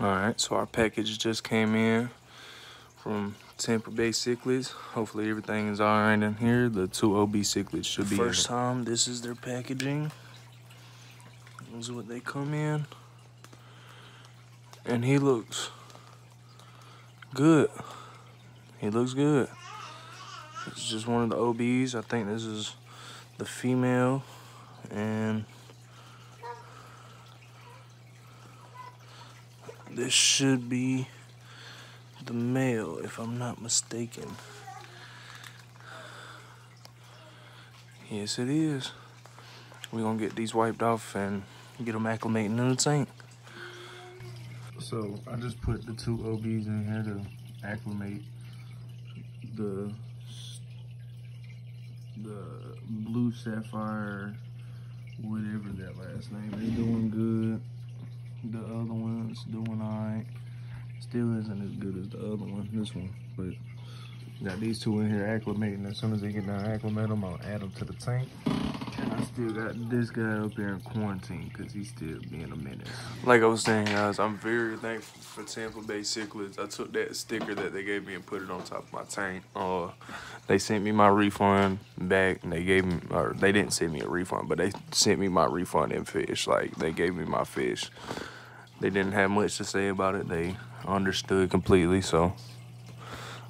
All right, so our package just came in from Tampa Bay Cichlids. Hopefully everything is all right in here. The two OB cichlids should be First time, this is their packaging. This is what they come in. And he looks good. He looks good. It's just one of the OBs. I think this is the female. And this should be the male, if I'm not mistaken. Yes, it is. We're gonna get these wiped off and get them acclimating in the tank. So I just put the two OBs in here to acclimate the the blue sapphire, whatever that last name is doing good. The other one's doing alright. Still isn't as good as the other one, this one. But got these two in here acclimating. As soon as they get done acclimating them, I'll add them to the tank. And I still got this guy up here in quarantine because he's still being a menace. Like I was saying, guys, I'm very thankful for Tampa Bay Cichlids. I took that sticker that they gave me and put it on top of my tank. Uh, they sent me my refund back, and they gave me, or they didn't send me a refund, but they sent me my refund in fish. Like they gave me my fish. They didn't have much to say about it. They understood completely, so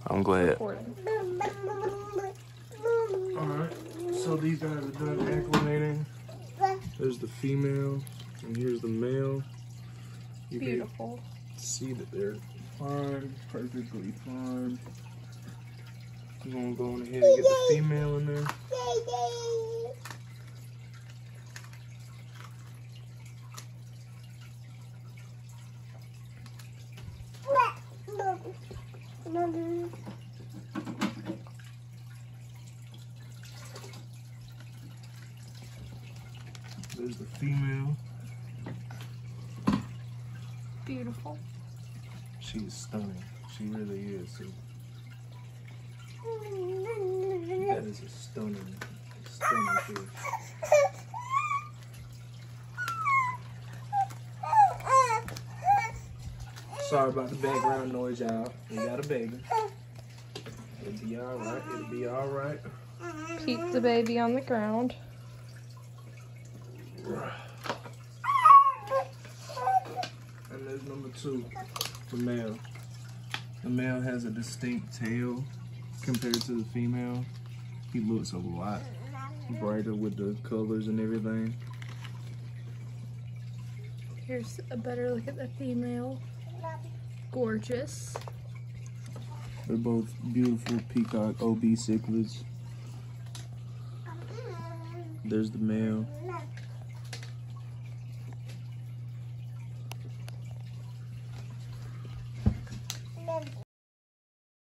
I'm glad. Alright, so these guys are done acclimating. There's the female, and here's the male. You Beautiful. see that they're fine, perfectly fine. I'm gonna go ahead and get the female in there. There's the female. Beautiful. She's stunning. She really is. So that is a stunning, stunning fish. Sorry about the background noise, y'all. We got a baby. It'll be alright. It'll be alright. Keep the baby on the ground. And there's number two, the male. The male has a distinct tail compared to the female. He looks a lot brighter with the colors and everything. Here's a better look at the female. Gorgeous. They're both beautiful peacock OB cichlids. There's the male.